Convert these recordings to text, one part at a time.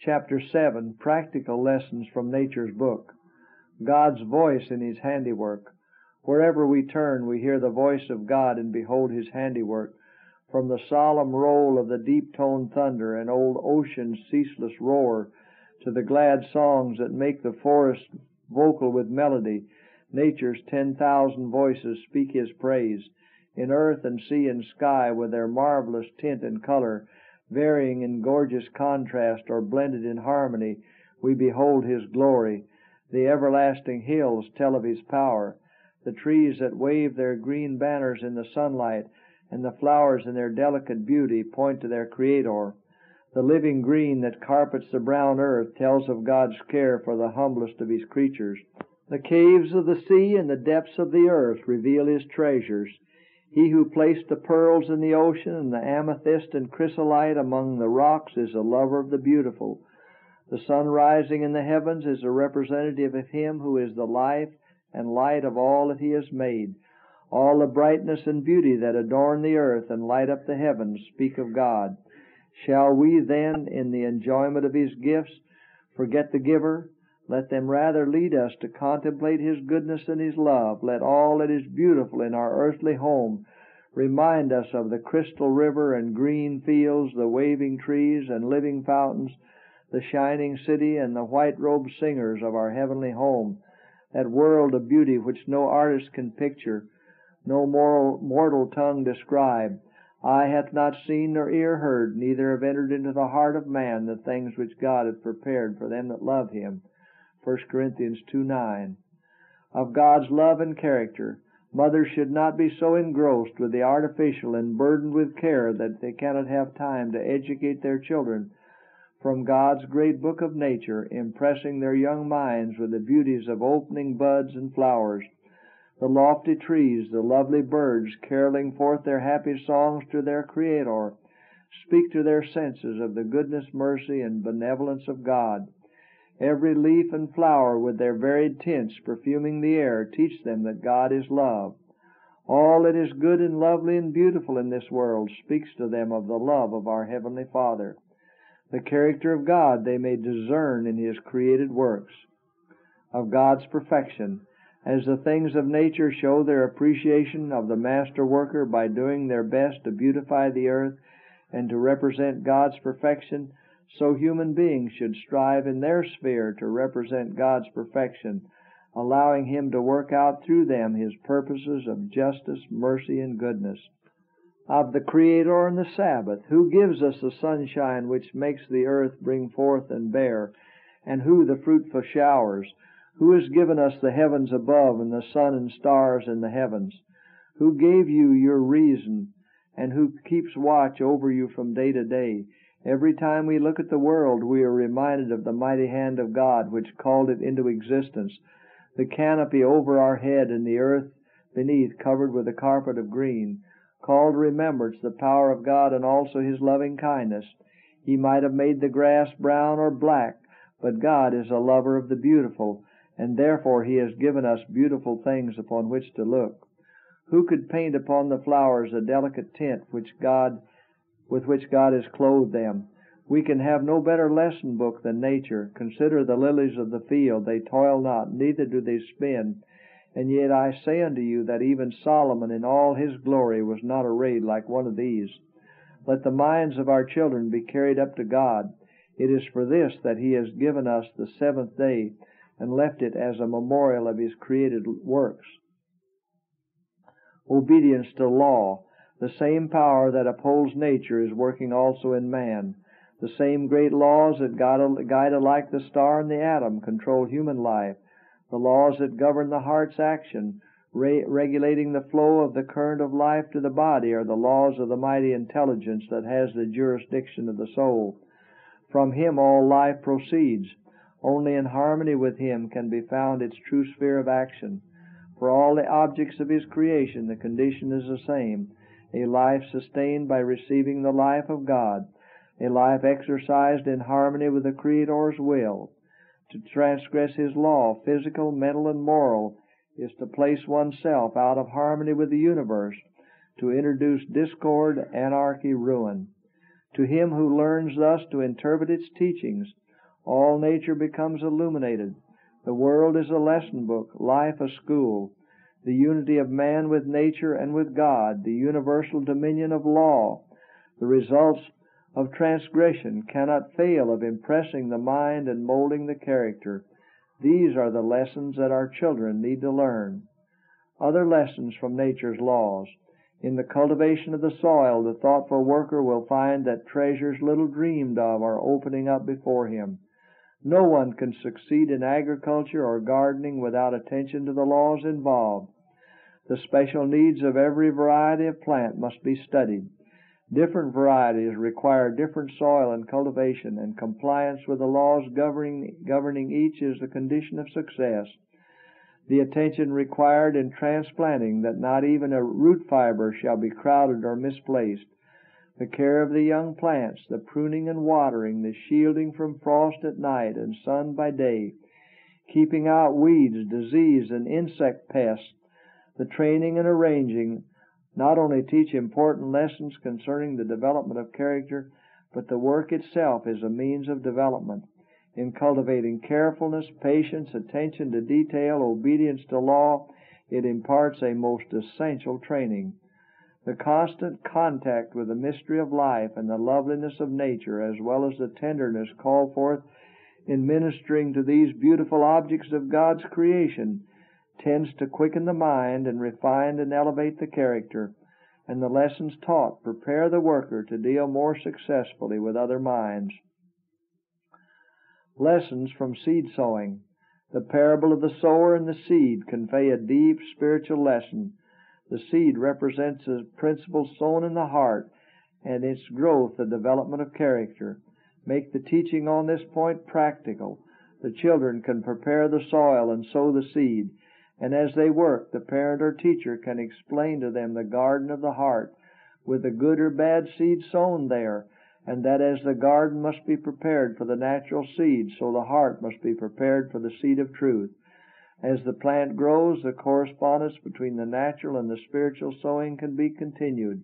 Chapter 7 Practical Lessons from Nature's Book. God's Voice in His Handiwork. Wherever we turn, we hear the voice of God and behold His handiwork. From the solemn roll of the deep toned thunder and old ocean's ceaseless roar to the glad songs that make the forest vocal with melody, nature's ten thousand voices speak His praise. In earth and sea and sky, with their marvelous tint and color, varying in gorgeous contrast or blended in harmony, we behold His glory. The everlasting hills tell of His power. The trees that wave their green banners in the sunlight and the flowers in their delicate beauty point to their Creator. The living green that carpets the brown earth tells of God's care for the humblest of His creatures. The caves of the sea and the depths of the earth reveal His treasures. He who placed the pearls in the ocean and the amethyst and chrysolite among the rocks is a lover of the beautiful. The sun rising in the heavens is a representative of Him who is the life and light of all that He has made. All the brightness and beauty that adorn the earth and light up the heavens speak of God. Shall we then, in the enjoyment of His gifts, forget the giver? Let them rather lead us to contemplate His goodness and His love. Let all that is beautiful in our earthly home remind us of the crystal river and green fields, the waving trees and living fountains, the shining city and the white robed singers of our heavenly home, that world of beauty which no artist can picture, no moral, mortal tongue describe. Eye hath not seen nor ear heard, neither have entered into the heart of man the things which God hath prepared for them that love Him. 1 Corinthians 2 9. Of God's love and character. Mothers should not be so engrossed with the artificial and burdened with care that they cannot have time to educate their children from God's great book of nature, impressing their young minds with the beauties of opening buds and flowers, the lofty trees, the lovely birds caroling forth their happy songs to their Creator, speak to their senses of the goodness, mercy, and benevolence of God. Every leaf and flower with their varied tints perfuming the air teach them that God is love. All that is good and lovely and beautiful in this world speaks to them of the love of our Heavenly Father. The character of God they may discern in His created works. Of God's perfection. As the things of nature show their appreciation of the master worker by doing their best to beautify the earth and to represent God's perfection, so human beings should strive in their sphere to represent God's perfection, allowing Him to work out through them His purposes of justice, mercy, and goodness. Of the Creator and the Sabbath, who gives us the sunshine which makes the earth bring forth and bear, and who the fruitful showers, who has given us the heavens above and the sun and stars in the heavens, who gave you your reason, and who keeps watch over you from day to day, Every time we look at the world, we are reminded of the mighty hand of God which called it into existence. The canopy over our head and the earth beneath covered with a carpet of green, call to remembrance the power of God and also His loving kindness. He might have made the grass brown or black, but God is a lover of the beautiful, and therefore He has given us beautiful things upon which to look. Who could paint upon the flowers a delicate tint which God with which God has clothed them. We can have no better lesson book than nature. Consider the lilies of the field. They toil not, neither do they spin. And yet I say unto you that even Solomon in all his glory was not arrayed like one of these. Let the minds of our children be carried up to God. It is for this that He has given us the seventh day and left it as a memorial of His created works. Obedience to law. The same power that upholds nature is working also in man. The same great laws that guide alike the star and the atom control human life. The laws that govern the heart's action, re- regulating the flow of the current of life to the body, are the laws of the mighty intelligence that has the jurisdiction of the soul. From him all life proceeds. Only in harmony with him can be found its true sphere of action. For all the objects of his creation, the condition is the same a life sustained by receiving the life of God, a life exercised in harmony with the Creator's will. To transgress His law, physical, mental, and moral, is to place oneself out of harmony with the universe, to introduce discord, anarchy, ruin. To him who learns thus to interpret its teachings, All nature becomes illuminated. The world is a lesson book, life a school. The unity of man with nature and with God, the universal dominion of law, the results of transgression cannot fail of impressing the mind and molding the character. These are the lessons that our children need to learn. Other lessons from nature's laws. In the cultivation of the soil, the thoughtful worker will find that treasures little dreamed of are opening up before him. No one can succeed in agriculture or gardening without attention to the laws involved. The special needs of every variety of plant must be studied. Different varieties require different soil and cultivation, and compliance with the laws governing, governing each is the condition of success. The attention required in transplanting that not even a root fiber shall be crowded or misplaced. The care of the young plants, the pruning and watering, the shielding from frost at night and sun by day, keeping out weeds, disease, and insect pests, the training and arranging not only teach important lessons concerning the development of character, but the work itself is a means of development. In cultivating carefulness, patience, attention to detail, obedience to law, it imparts a most essential training. The constant contact with the mystery of life and the loveliness of nature, as well as the tenderness called forth in ministering to these beautiful objects of God's creation, tends to quicken the mind and refine and elevate the character, and the lessons taught prepare the worker to deal more successfully with other minds. Lessons from seed sowing. The parable of the sower and the seed convey a deep spiritual lesson. The seed represents the principle sown in the heart, and its growth the development of character. Make the teaching on this point practical. The children can prepare the soil and sow the seed and as they work, the parent or teacher can explain to them the garden of the heart, with the good or bad seed sown there, and that as the garden must be prepared for the natural seed, so the heart must be prepared for the seed of truth. As the plant grows, the correspondence between the natural and the spiritual sowing can be continued.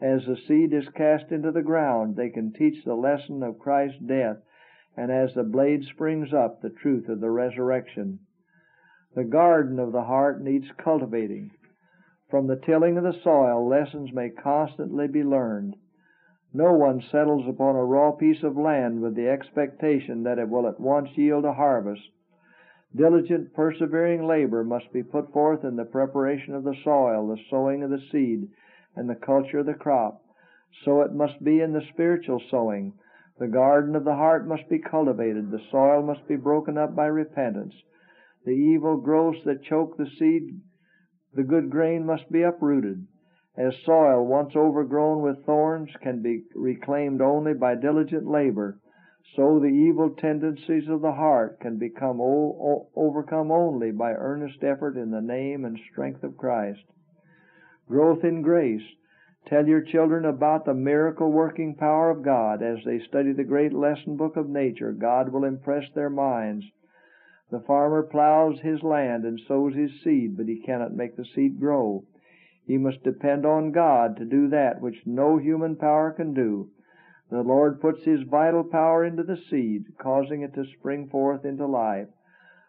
As the seed is cast into the ground, they can teach the lesson of Christ's death, and as the blade springs up, the truth of the resurrection. The garden of the heart needs cultivating. From the tilling of the soil, lessons may constantly be learned. No one settles upon a raw piece of land with the expectation that it will at once yield a harvest. Diligent, persevering labor must be put forth in the preparation of the soil, the sowing of the seed, and the culture of the crop. So it must be in the spiritual sowing. The garden of the heart must be cultivated. The soil must be broken up by repentance. The evil growths that choke the seed, the good grain must be uprooted. As soil once overgrown with thorns can be reclaimed only by diligent labor, so the evil tendencies of the heart can become overcome only by earnest effort in the name and strength of Christ. Growth in grace. Tell your children about the miracle working power of God. As they study the great lesson book of nature, God will impress their minds the farmer plows his land and sows his seed, but he cannot make the seed grow. He must depend on God to do that which no human power can do. The Lord puts His vital power into the seed, causing it to spring forth into life.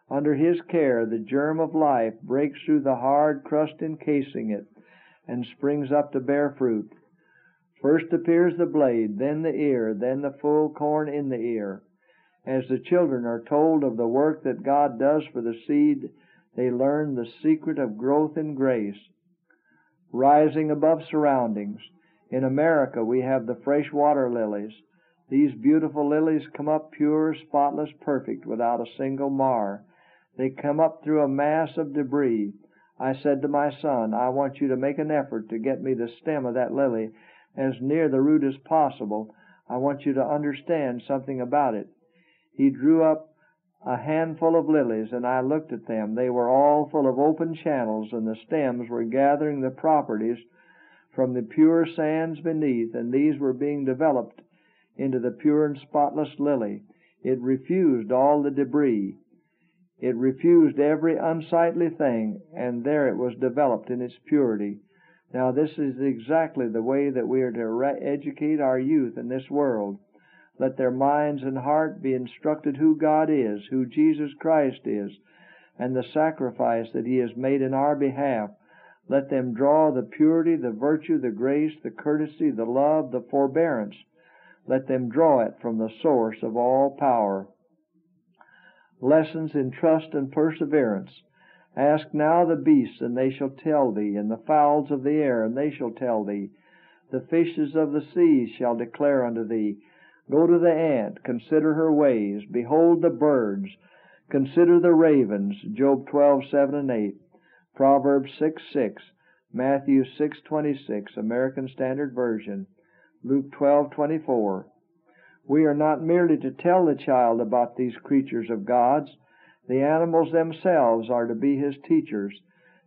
Under His care, the germ of life breaks through the hard crust encasing it and springs up to bear fruit. First appears the blade, then the ear, then the full corn in the ear. As the children are told of the work that God does for the seed, they learn the secret of growth in grace. Rising above surroundings. In America, we have the fresh water lilies. These beautiful lilies come up pure, spotless, perfect, without a single mar. They come up through a mass of debris. I said to my son, I want you to make an effort to get me the stem of that lily as near the root as possible. I want you to understand something about it. He drew up a handful of lilies, and I looked at them. They were all full of open channels, and the stems were gathering the properties from the pure sands beneath, and these were being developed into the pure and spotless lily. It refused all the debris. It refused every unsightly thing, and there it was developed in its purity. Now, this is exactly the way that we are to educate our youth in this world. Let their minds and heart be instructed who God is, who Jesus Christ is, and the sacrifice that He has made in our behalf. Let them draw the purity, the virtue, the grace, the courtesy, the love, the forbearance. Let them draw it from the source of all power. Lessons in trust and perseverance. Ask now the beasts, and they shall tell thee, and the fowls of the air, and they shall tell thee. The fishes of the sea shall declare unto thee. Go to the ant, consider her ways. Behold the birds, consider the ravens. Job 12, 7 and 8. Proverbs 6, 6. Matthew 6, 26, American Standard Version. Luke 12, 24. We are not merely to tell the child about these creatures of God's. The animals themselves are to be his teachers.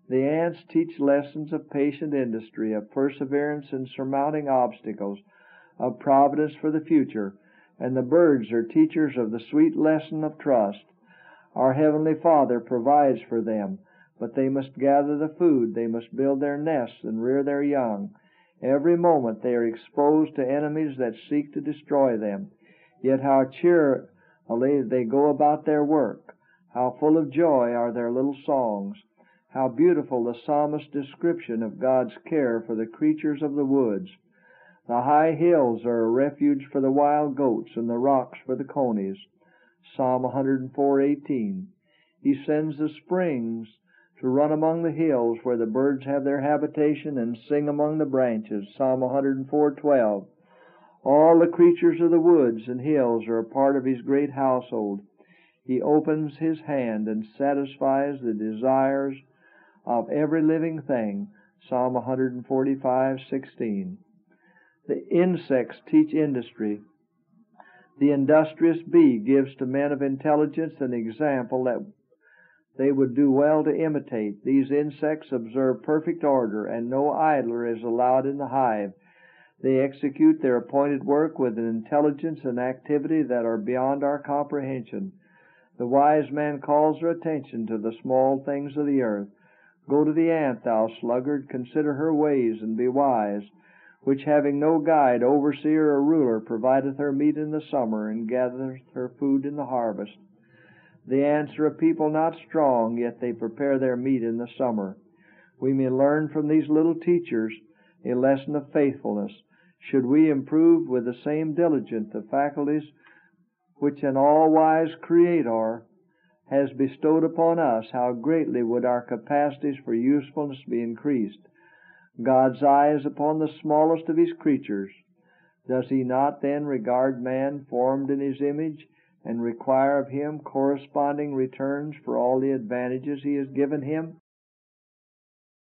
The ants teach lessons of patient industry, of perseverance in surmounting obstacles, of providence for the future, and the birds are teachers of the sweet lesson of trust. Our Heavenly Father provides for them, but they must gather the food, they must build their nests and rear their young. Every moment they are exposed to enemies that seek to destroy them. Yet how cheerily they go about their work. How full of joy are their little songs. How beautiful the psalmist's description of God's care for the creatures of the woods. The high hills are a refuge for the wild goats, and the rocks for the conies. Psalm 104:18. He sends the springs to run among the hills where the birds have their habitation and sing among the branches. Psalm 104:12. All the creatures of the woods and hills are a part of his great household. He opens his hand and satisfies the desires of every living thing. Psalm 145:16. The insects teach industry. The industrious bee gives to men of intelligence an example that they would do well to imitate. These insects observe perfect order, and no idler is allowed in the hive. They execute their appointed work with an intelligence and activity that are beyond our comprehension. The wise man calls their attention to the small things of the earth. Go to the ant, thou sluggard, consider her ways, and be wise, which having no guide, overseer, or ruler, provideth her meat in the summer, and gathereth her food in the harvest. The ants are a people not strong, yet they prepare their meat in the summer. We may learn from these little teachers a lesson of faithfulness. Should we improve with the same diligence the faculties which an all-wise Creator has bestowed upon us, how greatly would our capacities for usefulness be increased. God's eye is upon the smallest of His creatures. Does He not then regard man formed in His image and require of him corresponding returns for all the advantages he has given him?